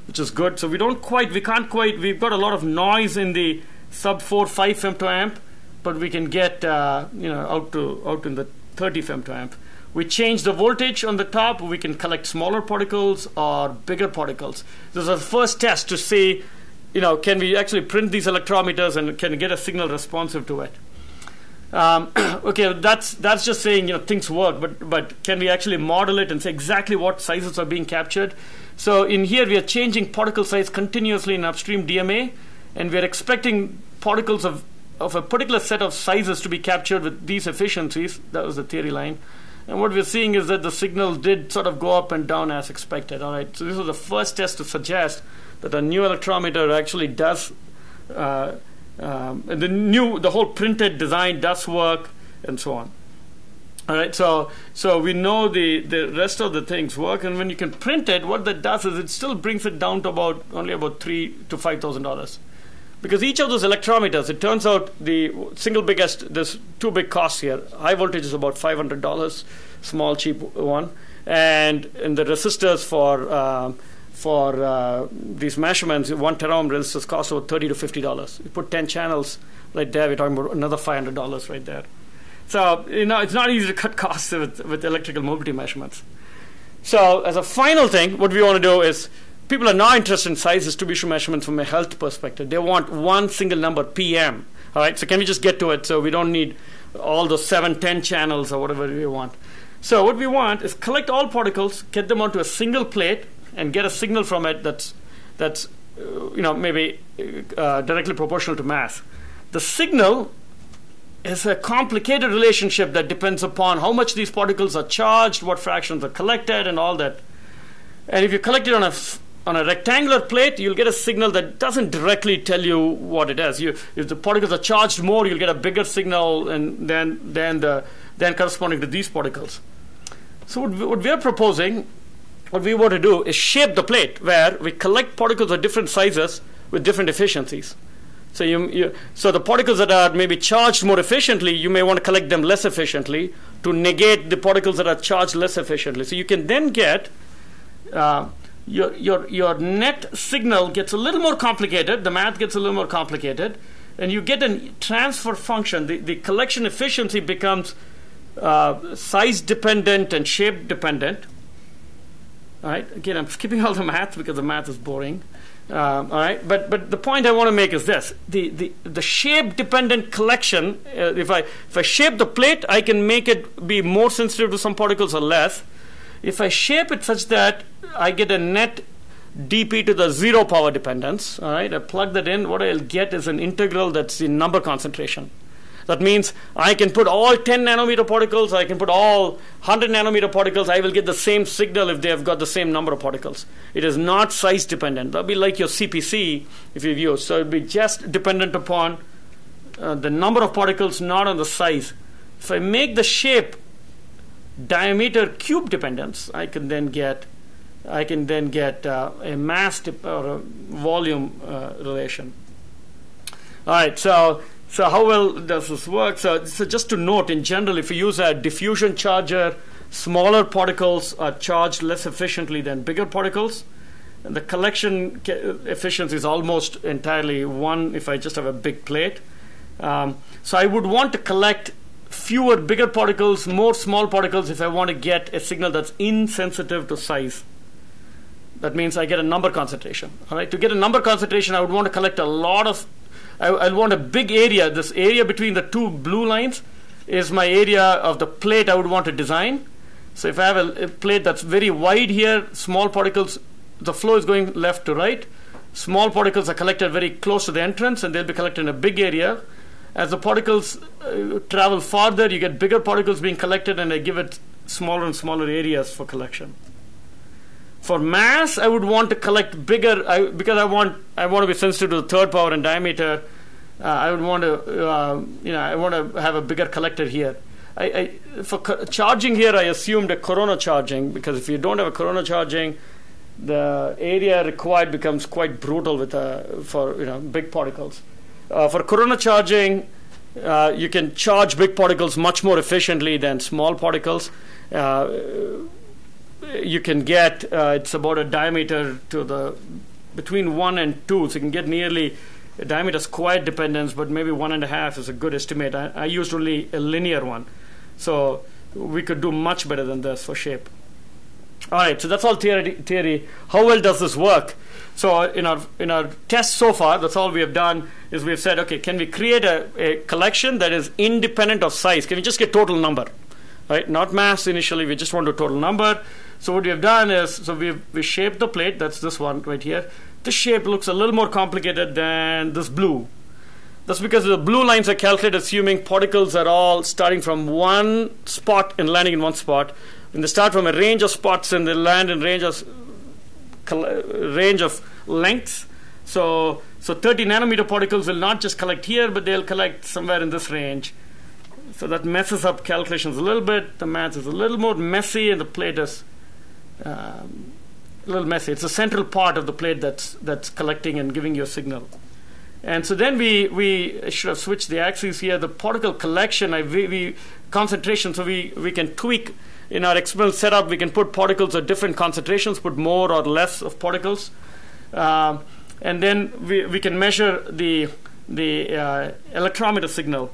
which is good. So we don't quite, we can't quite. We've got a lot of noise in the sub 4, 5 femtoamp, but we can get uh, you know out to out in the 30 femtoamp. We change the voltage on the top. We can collect smaller particles or bigger particles. This is the first test to see, you know, can we actually print these electrometers and can get a signal responsive to it. Um, <coughs> okay, that's that's just saying you know things work, but but can we actually model it and say exactly what sizes are being captured? So in here we are changing particle size continuously in upstream DMA, and we are expecting particles of of a particular set of sizes to be captured with these efficiencies. That was the theory line. And what we're seeing is that the signal did sort of go up and down as expected. All right, so this was the first test to suggest that a new electrometer actually does, uh, um, the new, the whole printed design does work, and so on. All right, so so we know the the rest of the things work, and when you can print it, what that does is it still brings it down to about only about three to five thousand dollars because each of those electrometers, it turns out the single biggest, there's two big costs here. High voltage is about $500, small, cheap one. And, and the resistors for, uh, for uh, these measurements, one teraohm resistors cost about 30 to $50. You put 10 channels right there, we're talking about another $500 right there. So, you know, it's not easy to cut <laughs> costs with, with electrical mobility measurements. So as a final thing, what we want to do is people are not interested in size distribution measurements from a health perspective. They want one single number, PM. All right, so can we just get to it so we don't need all those seven, ten channels or whatever we want. So what we want is collect all particles, get them onto a single plate, and get a signal from it that's that's uh, you know maybe uh, directly proportional to mass. The signal is a complicated relationship that depends upon how much these particles are charged, what fractions are collected, and all that. And if you collect it on a on a rectangular plate, you'll get a signal that doesn't directly tell you what it is. You, if the particles are charged more, you'll get a bigger signal and then, then, the, then corresponding to these particles. So what, what we're proposing, what we want to do is shape the plate where we collect particles of different sizes with different efficiencies. So, you, you, so the particles that are maybe charged more efficiently, you may want to collect them less efficiently to negate the particles that are charged less efficiently. So you can then get uh, your, your, your net signal gets a little more complicated, the math gets a little more complicated, and you get a transfer function. The, the collection efficiency becomes uh, size dependent and shape dependent. All right, again, I'm skipping all the math because the math is boring. Um, all right, but but the point I want to make is this: the the, the shape dependent collection. Uh, if I if I shape the plate, I can make it be more sensitive to some particles or less. If I shape it such that I get a net dp to the zero power dependence, all right, I plug that in, what I'll get is an integral that's in number concentration. That means I can put all 10 nanometer particles, I can put all 100 nanometer particles, I will get the same signal if they have got the same number of particles. It is not size dependent. That'll be like your CPC if you've used. So it'll be just dependent upon uh, the number of particles, not on the size. If I make the shape diameter cube dependence, I can then get I can then get uh, a mass or a volume uh, relation. All right, so so how well does this work? So, so just to note, in general, if you use a diffusion charger, smaller particles are charged less efficiently than bigger particles. And the collection efficiency is almost entirely one if I just have a big plate. Um, so I would want to collect fewer bigger particles, more small particles if I want to get a signal that's insensitive to size. That means I get a number concentration. All right. To get a number concentration, I would want to collect a lot of. I, I want a big area. This area between the two blue lines is my area of the plate I would want to design. So if I have a, a plate that's very wide here, small particles, the flow is going left to right. Small particles are collected very close to the entrance, and they'll be collected in a big area as the particles uh, travel farther, you get bigger particles being collected, and I give it smaller and smaller areas for collection. For mass, I would want to collect bigger I, because I want I want to be sensitive to the third power and diameter. Uh, I would want to uh, you know I want to have a bigger collector here. I, I, for charging here, I assumed a corona charging because if you don't have a corona charging, the area required becomes quite brutal with uh, for you know big particles. Uh, for corona charging, uh, you can charge big particles much more efficiently than small particles. Uh, you can get uh, it's about a diameter to the between one and two, so you can get nearly a diameter square dependence, but maybe one and a half is a good estimate. I, I used only a linear one, so we could do much better than this for shape. All right, so that's all theory. theory. How well does this work? So in our in our test so far, that's all we have done is we've said, okay, can we create a, a collection that is independent of size? Can we just get total number, right? Not mass initially. We just want a total number. So what we have done is, so we've we shaped the plate. That's this one right here. This shape looks a little more complicated than this blue. That's because the blue lines are calculated assuming particles are all starting from one spot and landing in one spot. They start from a range of spots and they land in range of range of lengths. So, so 30 nanometer particles will not just collect here, but they'll collect somewhere in this range. So that messes up calculations a little bit. The math is a little more messy, and the plate is um, a little messy. It's the central part of the plate that's that's collecting and giving you a signal. And so then we we should have switched the axes here. The particle collection, I we, we concentration, so we we can tweak in our experimental setup, we can put particles at different concentrations, put more or less of particles. Uh, and then we, we can measure the, the uh, electrometer signal.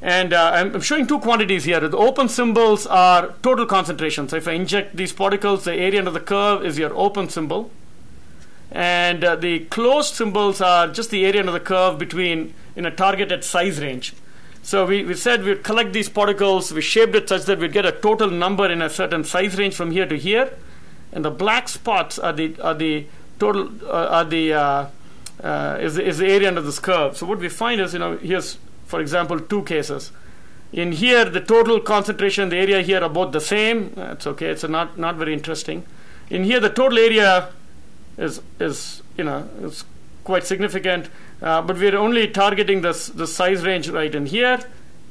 And uh, I'm showing two quantities here. The open symbols are total concentration. So if I inject these particles, the area under the curve is your open symbol. And uh, the closed symbols are just the area under the curve between in a targeted size range. So we, we said we'd collect these particles, we shaped it such that we'd get a total number in a certain size range from here to here. And the black spots are the, are the total, uh, are the, uh, uh, is, is the area under this curve. So what we find is, you know, here's for example, two cases. In here, the total concentration, the area here are both the same. That's okay. It's not not very interesting. In here, the total area is is you know is quite significant, uh, but we're only targeting this the size range right in here,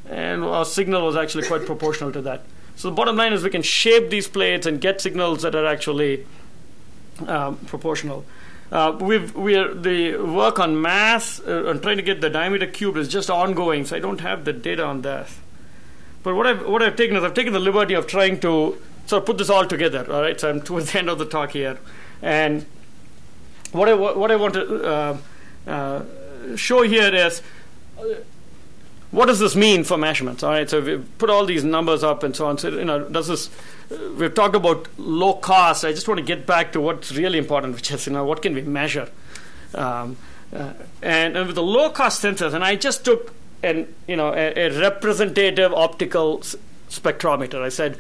and our signal was actually quite proportional to that. So the bottom line is we can shape these plates and get signals that are actually um, proportional. Uh, we've, we're, the work on mass, uh, on trying to get the diameter cubed is just ongoing, so I don't have the data on that. But what I've, what I've taken is I've taken the liberty of trying to sort of put this all together, all right? So I'm towards the end of the talk here. And what I, what I want to uh, uh show here is uh, what does this mean for measurements, all right? So we put all these numbers up and so on. So, you know, does this we've talked about low cost. I just want to get back to what's really important, which is you know what can we measure, um, uh, and, and, with the low cost sensors. And I just took an you know a, a representative optical spectrometer. I said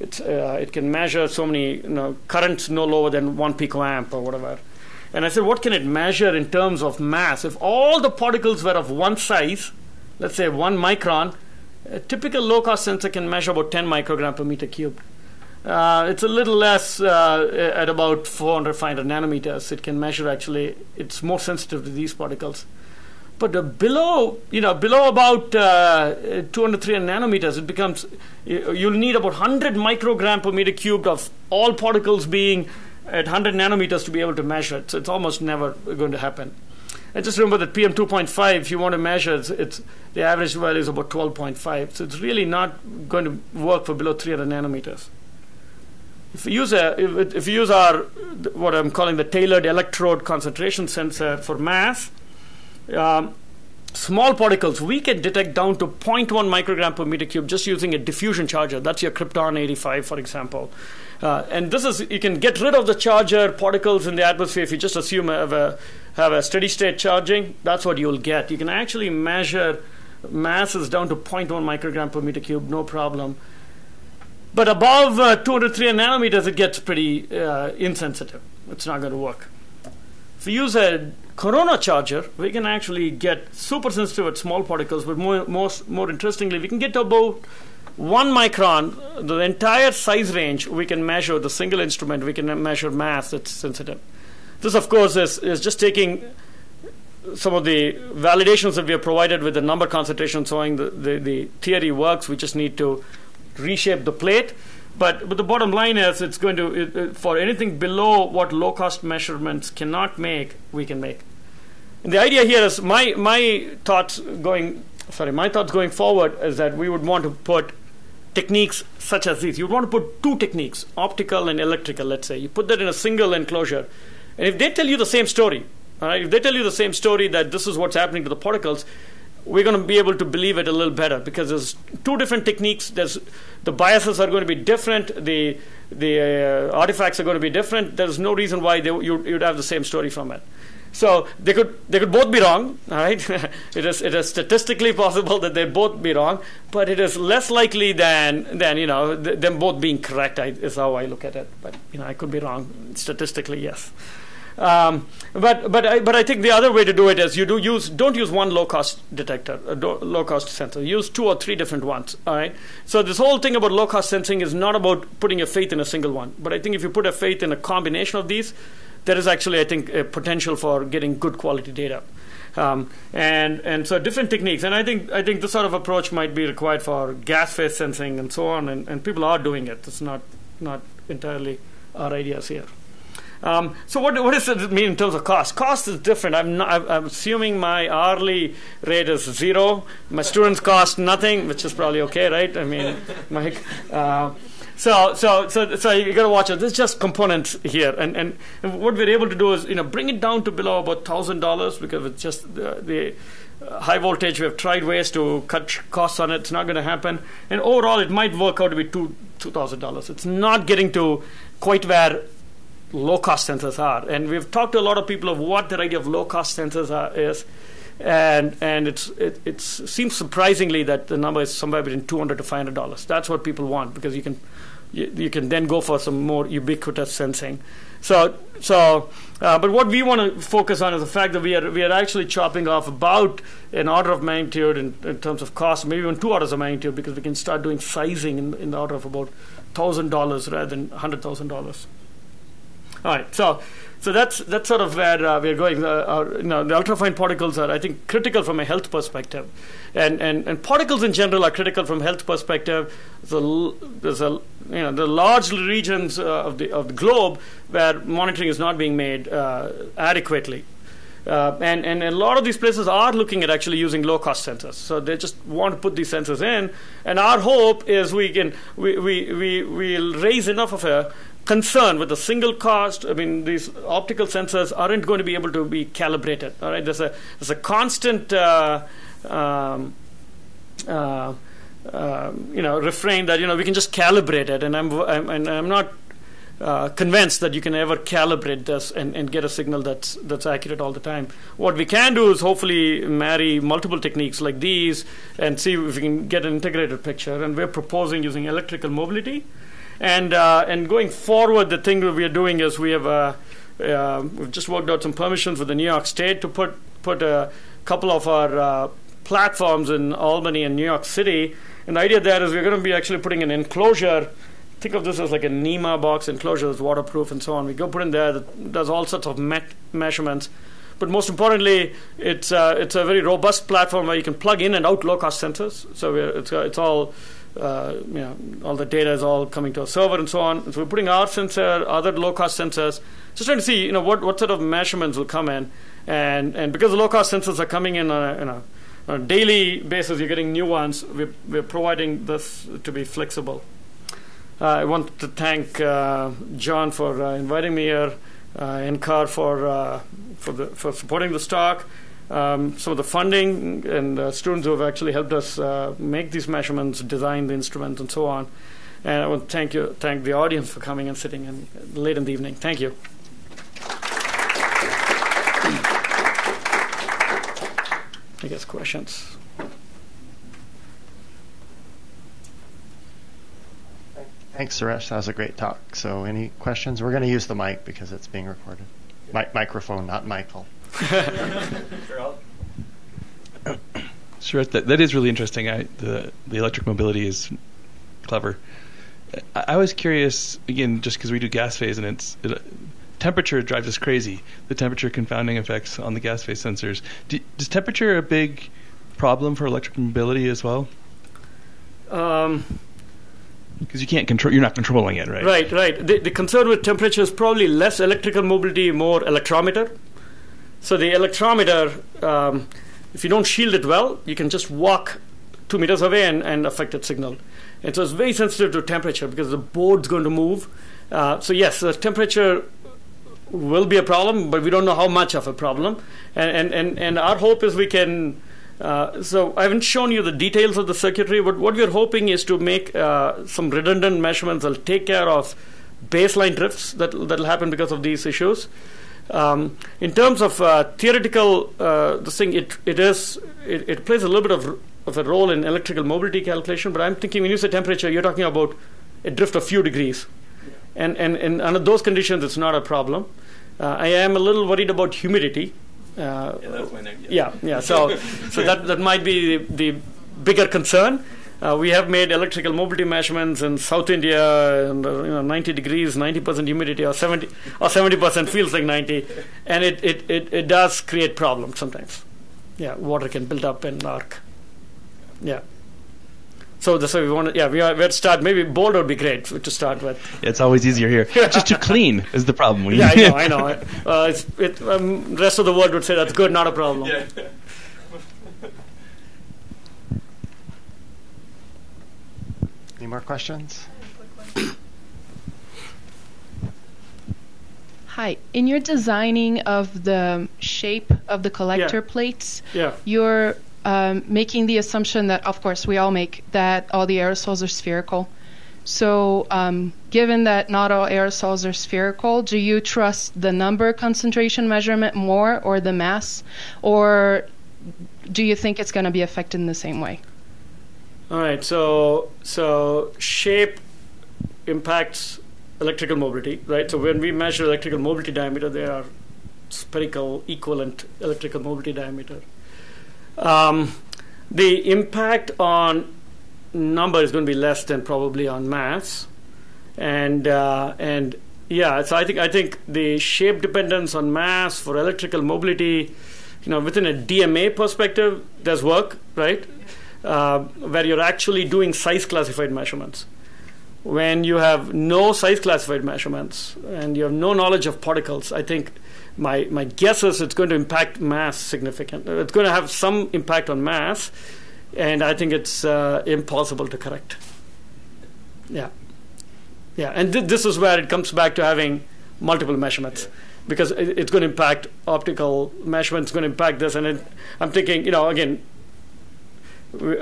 it's, uh, it can measure so many you know currents no lower than one picoamp or whatever. And I said, what can it measure in terms of mass? If all the particles were of one size, let's say one micron, a typical low cost sensor can measure about 10 microgram per meter cubed. Uh, it's a little less uh, at about 400, 500 nanometers. It can measure actually. It's more sensitive to these particles. But uh, below, you know, below about uh, 200, 300 nanometers, it becomes. You'll need about 100 microgram per meter cubed of all particles being at 100 nanometers to be able to measure it. So it's almost never going to happen. And just remember that PM 2.5, if you want to measure, it's, it's, the average value is about 12.5. So it's really not going to work for below 300 nanometers. If you use a, if, we use our what I'm calling the tailored electrode concentration sensor for mass, um, small particles we can detect down to 0.1 microgram per meter cube just using a diffusion charger. That's your Krypton 85, for example. Uh, and this is you can get rid of the charger particles in the atmosphere if you just assume have a have a steady state charging. That's what you'll get. You can actually measure masses down to 0.1 microgram per meter cube, no problem. But above uh, 200, 300 nanometers, it gets pretty uh, insensitive. It's not going to work. If we use a corona charger, we can actually get super sensitive at small particles, but more, most, more interestingly, we can get to about one micron, the entire size range, we can measure the single instrument, we can measure mass that's sensitive. This, of course, is, is just taking some of the validations that we have provided with the number concentration showing the, the, the theory works. We just need to reshape the plate. But, but the bottom line is it's going to, it, for anything below what low cost measurements cannot make, we can make. And the idea here is my, my thoughts going, sorry, my thoughts going forward is that we would want to put techniques such as these. You'd want to put two techniques, optical and electrical, let's say. You put that in a single enclosure. And if they tell you the same story, all right, if they tell you the same story that this is what's happening to the particles, we're going to be able to believe it a little better because there's two different techniques. There's the biases are going to be different. The the uh, artifacts are going to be different. There's no reason why they, you, you'd have the same story from it. So they could they could both be wrong. All right, <laughs> it is it is statistically possible that they both be wrong, but it is less likely than than you know th- them both being correct. I, is how I look at it. But you know I could be wrong statistically. Yes. Um, but but I, but I think the other way to do it is you do use don't use one low cost detector, low cost sensor. Use two or three different ones. All right. So this whole thing about low cost sensing is not about putting your faith in a single one, but I think if you put a faith in a combination of these, there is actually I think a potential for getting good quality data. Um, and and so different techniques, and I think I think this sort of approach might be required for gas phase sensing and so on, and, and people are doing it. It's not not entirely our ideas here. Um, so what, what does it mean in terms of cost? Cost is different. I'm, not, I'm assuming my hourly rate is zero. My students cost nothing, which is probably okay, right? I mean, <laughs> Mike. uh, so, so, so, so you got to watch it. This is just components here, and, and what we're able to do is you know bring it down to below about thousand dollars because it's just the, the uh, high voltage. We have tried ways to cut costs on it. It's not going to happen, and overall, it might work out to be two two thousand dollars. It's not getting to quite where low cost sensors are, and we've talked to a lot of people of what their idea of low cost sensors are, is and and it's it it's, seems surprisingly that the number is somewhere between 200 to 500 dollars. That's what people want because you can you, you, can then go for some more ubiquitous sensing. So so, uh, but what we want to focus on is the fact that we are we are actually chopping off about an order of magnitude in, in terms of cost, maybe even two orders of magnitude, because we can start doing sizing in, in the order of about thousand dollars rather than hundred thousand dollars. <laughs> All right, so so that's that's sort of where uh, we're going. Uh, our, you know, the ultrafine particles are, I think, critical from a health perspective, and and, and particles in general are critical from a health perspective. So there's a you know the large regions uh, of the of the globe where monitoring is not being made uh, adequately. Uh, and, and a lot of these places are looking at actually using low cost sensors. So they just want to put these sensors in. And our hope is we can we, we, we, we'll raise enough of a concern with the single cost. I mean, these optical sensors aren't going to be able to be calibrated. All right, there's a there's a constant. Uh, um, uh, uh, you know, refrain that you know we can just calibrate it, and I'm, I'm and I'm not uh, convinced that you can ever calibrate this and, and get a signal that's that's accurate all the time. What we can do is hopefully marry multiple techniques like these and see if we can get an integrated picture. And we're proposing using electrical mobility and uh, and going forward, the thing that we are doing is we have uh, uh, we've just worked out some permissions with the New York State to put put a couple of our uh, platforms in Albany and New York City. And the idea there is we're going to be actually putting an enclosure. Think of this as like a NEMA box enclosure that's waterproof and so on. We go put in there that does all sorts of met- measurements. But most importantly, it's uh, it's a very robust platform where you can plug in and out low cost sensors. So it's uh, it's all uh, you know, all the data is all coming to a server and so on. So we're putting our sensor, other low-cost sensors, just trying to see, you know, what, what sort of measurements will come in. And, and because the low-cost sensors are coming in on a, you know, on a daily basis, you're getting new ones, we're, we're providing this to be flexible. Uh, I want to thank uh, John for uh, inviting me here, uh, NCAR for, uh, for, for supporting the talk um, some of the funding and uh, students who have actually helped us uh, make these measurements, design the instruments, and so on. And I want to thank you, thank the audience for coming and sitting in, late in the evening. Thank you. I guess questions. Thanks, Suresh. That was a great talk. So, any questions? We're going to use the mic because it's being recorded. Mi- microphone, not Michael. <laughs> Sure, that, that is really interesting. I, the the electric mobility is clever. I, I was curious again, just because we do gas phase and it's it, temperature drives us crazy. The temperature confounding effects on the gas phase sensors. Do, is temperature a big problem for electric mobility as well? Um, because you can't control, you're not controlling it, right? Right, right. The, the concern with temperature is probably less electrical mobility, more electrometer. So the electrometer, um, if you don't shield it well, you can just walk two meters away and, and affect its signal. And so it's very sensitive to temperature because the board's going to move. Uh, so yes, the temperature will be a problem, but we don't know how much of a problem. And and and, and our hope is we can. Uh, so I haven't shown you the details of the circuitry, but what we're hoping is to make uh, some redundant measurements that'll take care of baseline drifts that that'll happen because of these issues. Um, in terms of uh, theoretical, uh, this thing it it is it, it, plays a little bit of of a role in electrical mobility calculation. But I'm thinking when you say temperature, you're talking about a drift of few degrees, and and, and under those conditions, it's not a problem. Uh, I am a little worried about humidity. Uh, yeah, that's my next. Yeah, yeah. yeah so <laughs> so that that might be the, the bigger concern. Uh, we have made electrical mobility measurements in South India, and uh, you know, 90 degrees, 90% humidity, or 70 or 70% feels like 90, and it, it, it, it does create problems sometimes. Yeah, water can build up in arc. Yeah. So that's why we want to. Yeah, we are. We're to start. Maybe Boulder would be great to start with. Yeah, it's always easier here. <laughs> Just too clean is the problem. yeah, I know. I know. Uh, it's, it, um, rest of the world would say that's good, not a problem. Yeah. Any more questions? Hi. In your designing of the shape of the collector yeah. plates, yeah. you're um, making the assumption that, of course, we all make that all the aerosols are spherical. So, um, given that not all aerosols are spherical, do you trust the number concentration measurement more or the mass? Or do you think it's going to be affected in the same way? All right. So so shape impacts electrical mobility, right? So when we measure electrical mobility diameter, there are spherical equivalent electrical mobility diameter. Um, the impact on number is going to be less than probably on mass, and uh, and yeah. So I think I think the shape dependence on mass for electrical mobility, you know, within a DMA perspective, does work, right? Uh, where you're actually doing size classified measurements. When you have no size classified measurements and you have no knowledge of particles, I think my, my guess is it's going to impact mass significantly. It's going to have some impact on mass, and I think it's uh, impossible to correct. Yeah. Yeah, and th- this is where it comes back to having multiple measurements because it, it's going to impact optical measurements, going to impact this, and it, I'm thinking, you know, again,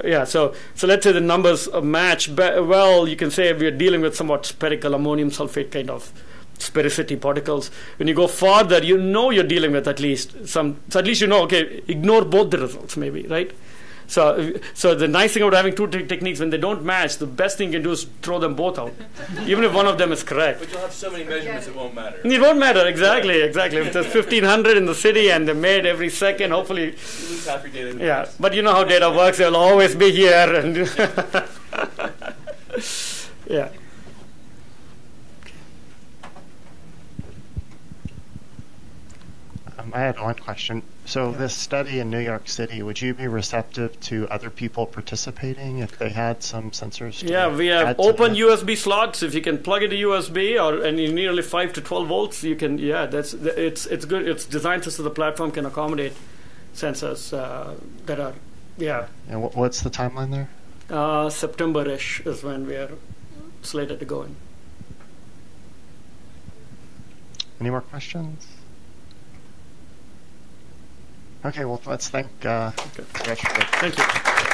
yeah. So, so let's say the numbers match. Well, you can say we are dealing with somewhat spherical ammonium sulfate kind of sphericity particles. When you go farther, you know you're dealing with at least some. So at least you know. Okay, ignore both the results, maybe, right? So, so the nice thing about having two te- techniques, when they don't match, the best thing you can do is throw them both out, even if one of them is correct. But you'll have so many measurements it won't matter. It won't matter exactly, exactly. If there's 1,500 in the city and they're made every second, hopefully, You lose half your data. yeah. past. But you know how data works; they'll always be here, and <laughs> yeah. Um, I had one question. So, this study in New York City, would you be receptive to other people participating if they had some sensors? To Yeah, we have open? USB slots. If you can plug into USB, or and nearly five to twelve volts, you can. Yeah, that's it's it's good. It's designed so the platform can accommodate sensors uh, that are. Yeah, And wh- what's the timeline there? uh, September-ish is when we are slated to go in. Any more questions? Okay, well, let's thank uh, for Thank you.